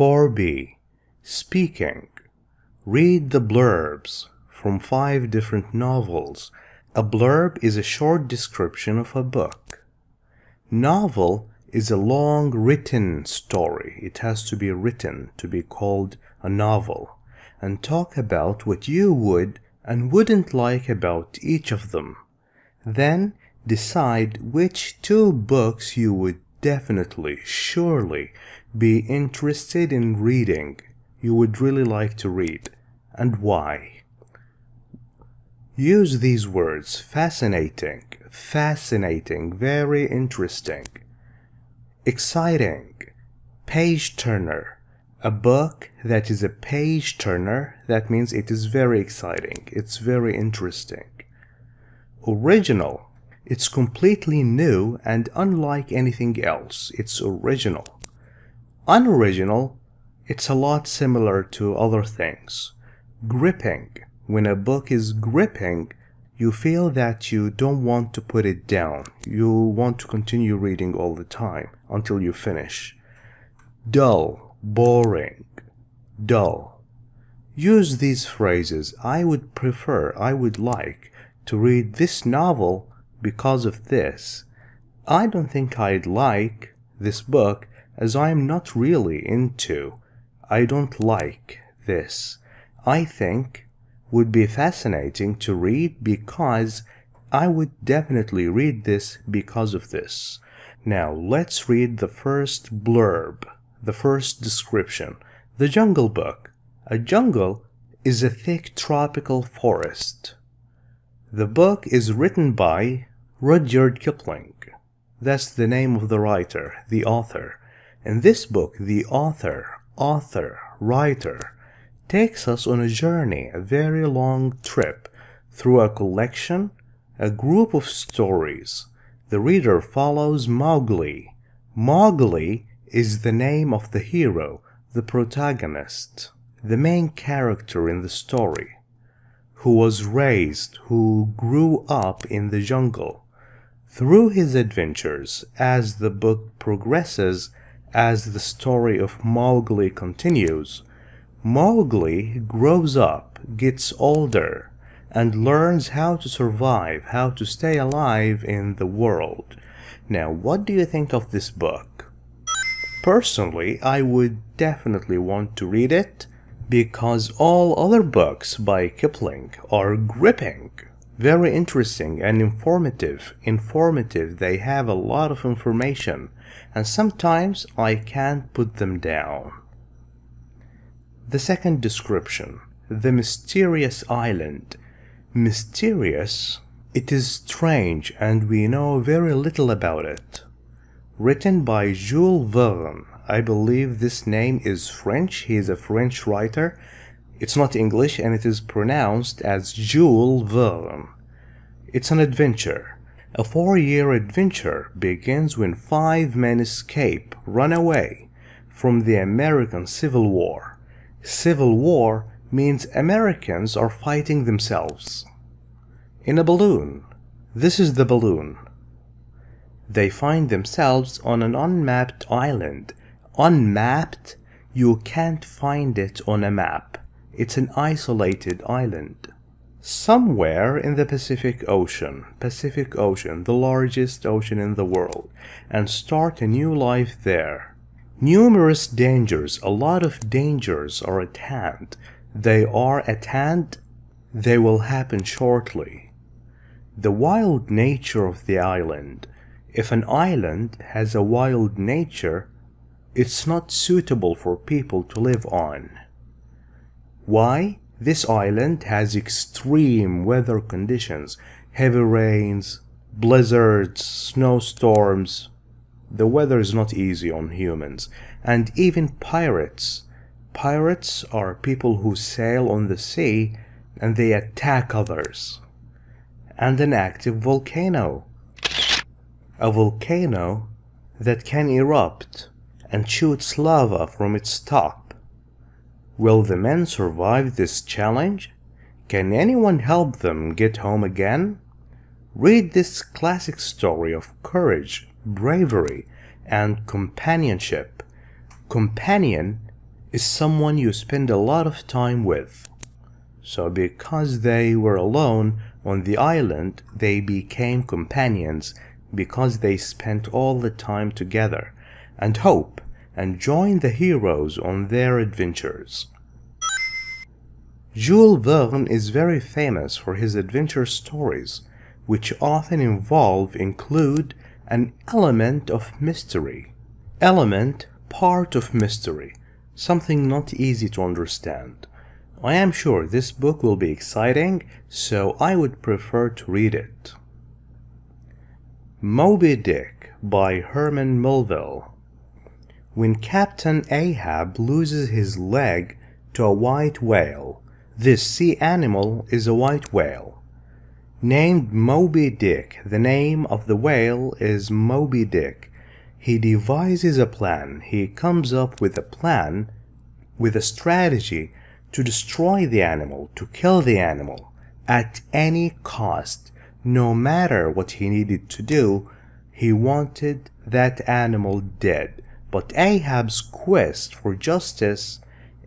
4b. Speaking. Read the blurbs from five different novels. A blurb is a short description of a book. Novel is a long written story. It has to be written to be called a novel. And talk about what you would and wouldn't like about each of them. Then decide which two books you would definitely, surely be interested in reading, you would really like to read, and why. Use these words. Fascinating, fascinating, very interesting, exciting, page turner. A book that is a page turner, that means it is very exciting, it's very interesting. Original, it's completely new and unlike anything else, it's original. Unoriginal, it's a lot similar to other things. Gripping, when a book is gripping, you feel that you don't want to put it down. You want to continue reading all the time until you finish. Dull, boring, dull. Use these phrases. I would prefer, I would like to read this novel because of this. I don't think I'd like this book as I am not really into. I don't like this. I think would be fascinating to read because I would definitely read this because of this. Now let's read the first blurb, the first description. The Jungle Book. A jungle is a thick tropical forest. The book is written by Rudyard Kipling. That's the name of the writer, the author. In this book, the author, author, writer, takes us on a journey, a very long trip, through a collection, a group of stories. The reader follows Mowgli. Mowgli is the name of the hero, the protagonist, the main character in the story, who was raised, who grew up in the jungle. Through his adventures, as the book progresses, as the story of Mowgli continues, Mowgli grows up, gets older, and learns how to survive, how to stay alive in the world. Now, what do you think of this book? Personally, I would definitely want to read it because all other books by Kipling are gripping, very interesting and informative. Informative, they have a lot of information, and sometimes I can't put them down. The second description, the mysterious island. Mysterious, it is strange and we know very little about it. Written by Jules Verne. I believe this name is French. He is a French writer. It's not English and it is pronounced as Jules Verne. It's an adventure. A four-year adventure begins when five men escape, run away from the American Civil War. Civil War means Americans are fighting themselves. In a balloon. This is the balloon. They find themselves on an unmapped island. Unmapped? You can't find it on a map. It's an isolated island. Somewhere in the Pacific Ocean, Pacific Ocean, the largest ocean in the world, and start a new life there. Numerous dangers, a lot of dangers are at hand. They are at hand, they will happen shortly. The wild nature of the island. If an island has a wild nature, it's not suitable for people to live on. Why? This island has extreme weather conditions, heavy rains, blizzards, snowstorms, the weather is not easy on humans, and even pirates. Pirates are people who sail on the sea and they attack others. And an active volcano. A volcano that can erupt and shoots lava from its top. Will the men survive this challenge? Can anyone help them get home again? Read this classic story of courage bravery, and companionship. Companion is someone you spend a lot of time with. So because they were alone on the island, they became companions because they spent all the time together and hope and join the heroes on their adventures. Jules Verne is very famous for his adventure stories, which often involve include an element of mystery. Element, part of mystery, something not easy to understand. I am sure this book will be exciting, so I would prefer to read it. Moby Dick by Herman Melville. When Captain Ahab loses his leg to a white whale, this sea animal is a white whale. Named Moby Dick, the name of the whale is Moby Dick. He devises a plan, he comes up with a plan, with a strategy to destroy the animal, to kill the animal, at any cost, no matter what he needed to do, he wanted that animal dead. But Ahab's quest for justice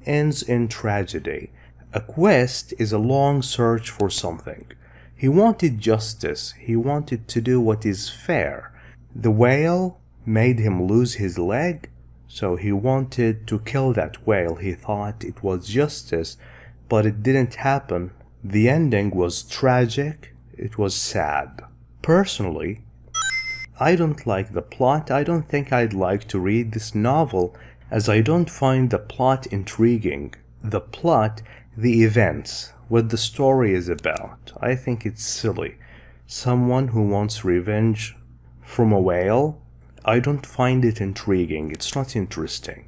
ends in tragedy. A quest is a long search for something. He wanted justice, he wanted to do what is fair. The whale made him lose his leg, so he wanted to kill that whale. He thought it was justice, but it didn't happen. The ending was tragic, it was sad. Personally, I don't like the plot. I don't think I'd like to read this novel as I don't find the plot intriguing. The plot, the events, what the story is about. I think it's silly. Someone who wants revenge from a whale I don't find it intriguing, it's not interesting.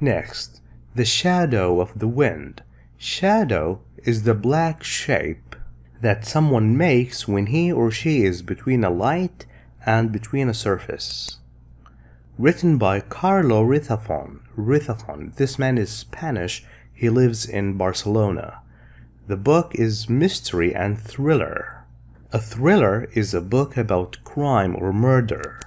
Next, the shadow of the wind. Shadow is the black shape that someone makes when he or she is between a light and between a surface. Written by Carlo Ruiz Zafón. Rizafon. This man is Spanish. He lives in Barcelona. The book is mystery and thriller. A thriller is a book about crime or murder.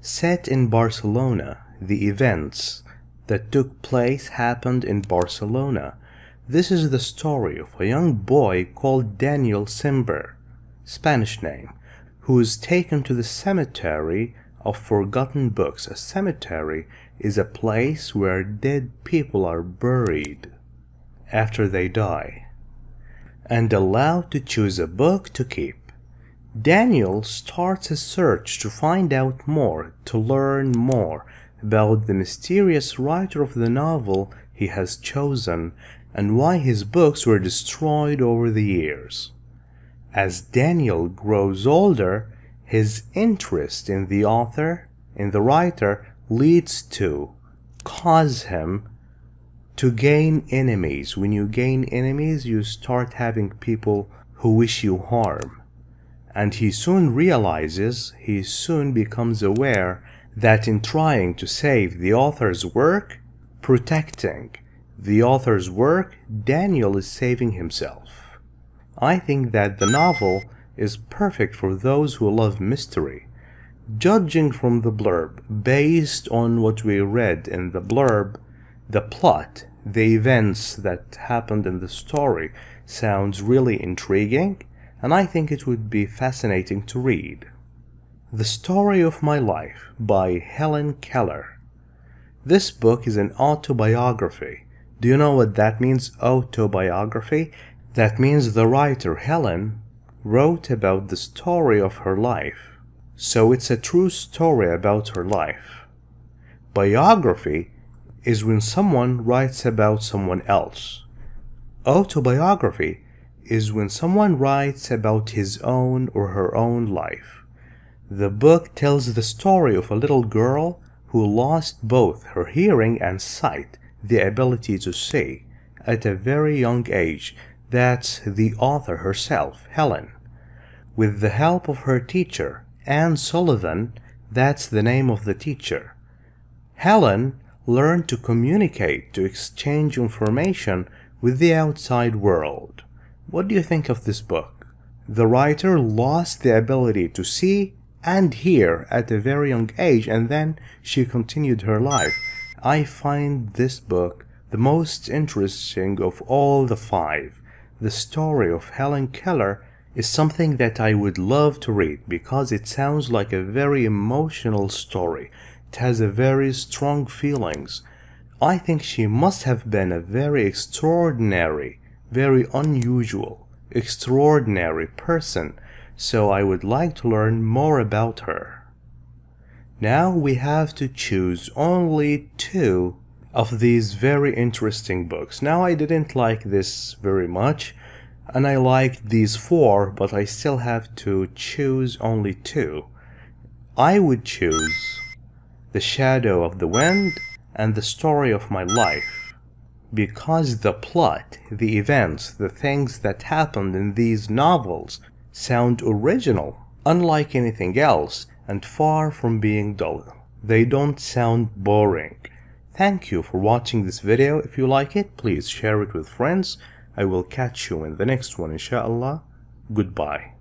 Set in Barcelona, the events that took place happened in Barcelona. This is the story of a young boy called Daniel Simber, Spanish name, who is taken to the cemetery of forgotten books. A cemetery is a place where dead people are buried after they die and allowed to choose a book to keep. Daniel starts a search to find out more, to learn more about the mysterious writer of the novel he has chosen and why his books were destroyed over the years. As Daniel grows older, his interest in the author, in the writer, leads to cause him to gain enemies. When you gain enemies, you start having people who wish you harm. And he soon realizes, he soon becomes aware that in trying to save the author's work, protecting the author's work, Daniel is saving himself. I think that the novel is perfect for those who love mystery. Judging from the blurb, based on what we read in the blurb, the plot the events that happened in the story sounds really intriguing, and I think it would be fascinating to read. The Story of My Life by Helen Keller. This book is an autobiography. Do you know what that means, autobiography? That means the writer, Helen, wrote about the story of her life. So it's a true story about her life. Biography is when someone writes about someone else. Autobiography is when someone writes about his own or her own life. The book tells the story of a little girl who lost both her hearing and sight, the ability to see, at a very young age. That's the author herself, Helen. With the help of her teacher, Anne Sullivan, that's the name of the teacher. Helen learned to communicate, to exchange information with the outside world. What do you think of this book? The writer lost the ability to see and hear at a very young age, and then she continued her life. I find this book the most interesting of all the five. The story of Helen Keller is something that I would love to read because it sounds like a very emotional story. It has a very strong feelings. I think she must have been a very extraordinary, very unusual, extraordinary person, so I would like to learn more about her. Now we have to choose only two of these very interesting books. Now I didn't like this very much and I liked these four but I still have to choose only two. I would choose The Shadow of the Wind and The Story of My Life because the plot, the events, the things that happened in these novels sound original, unlike anything else, and far from being dull. They don't sound boring. Thank you for watching this video. If you like it, please share it with friends. I will catch you in the next one, inshallah. Goodbye.